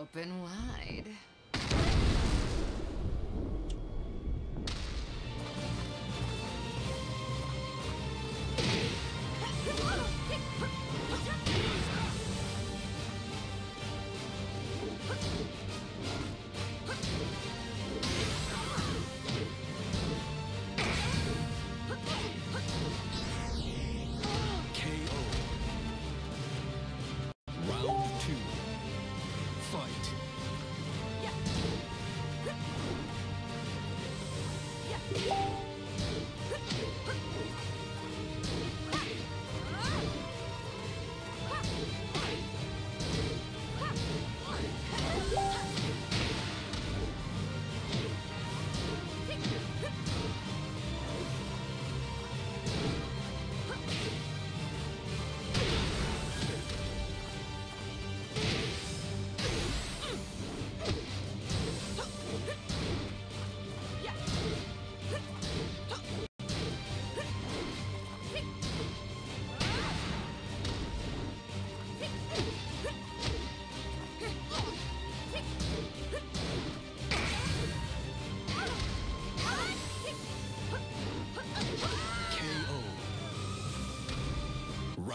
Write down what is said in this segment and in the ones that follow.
Open wide.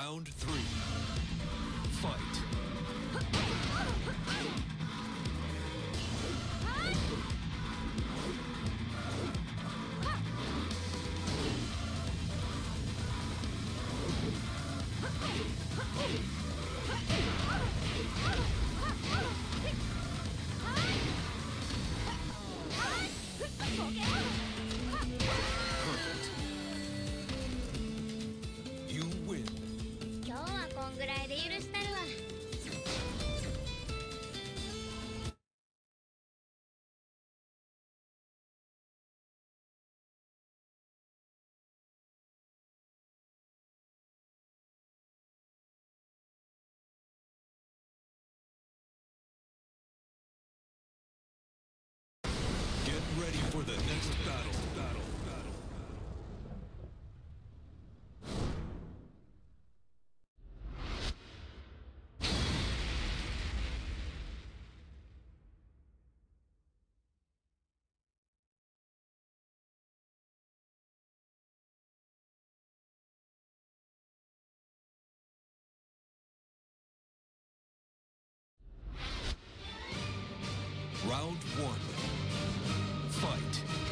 Round three. Fight. Perfect. Round one. Fight.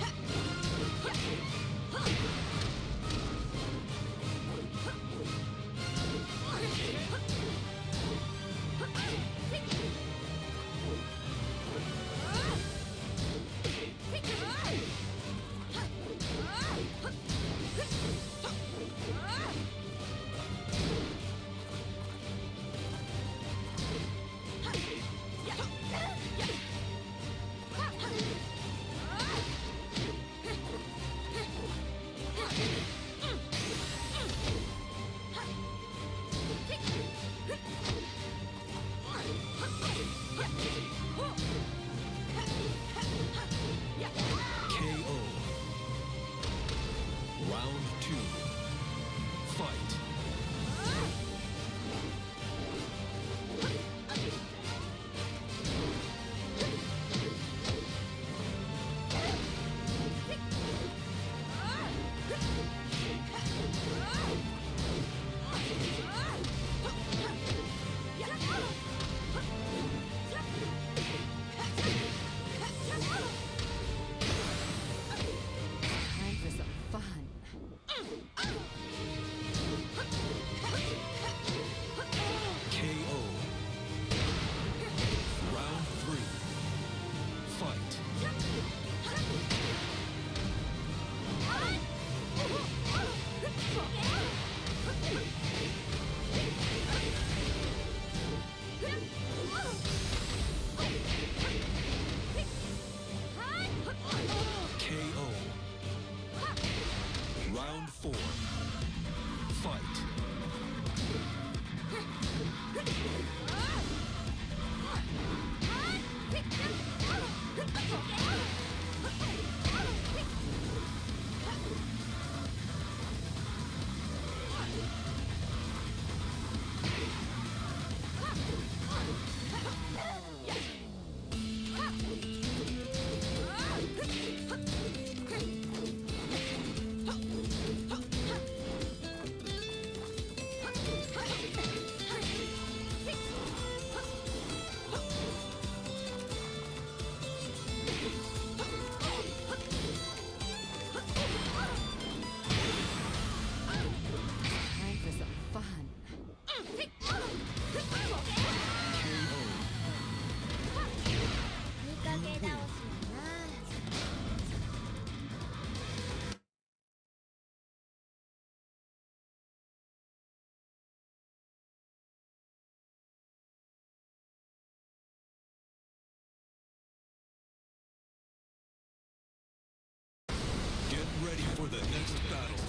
The next battle.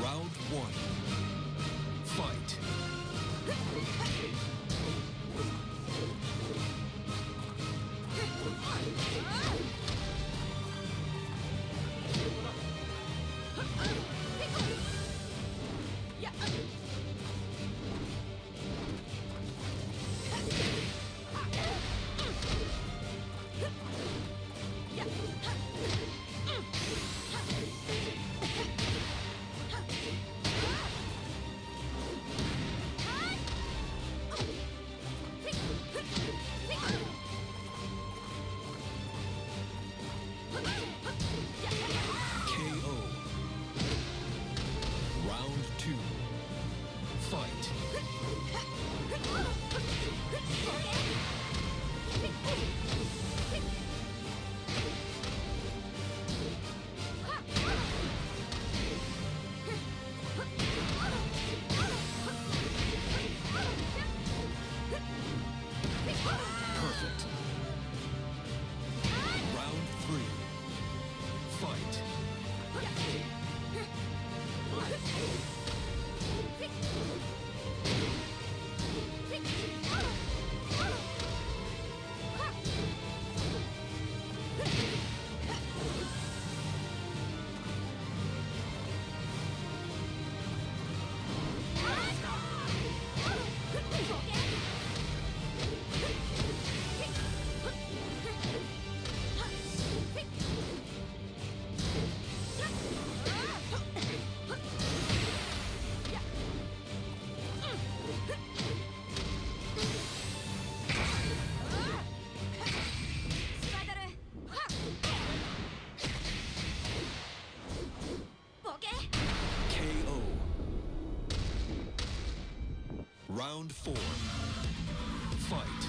Round one. Round four. Fight.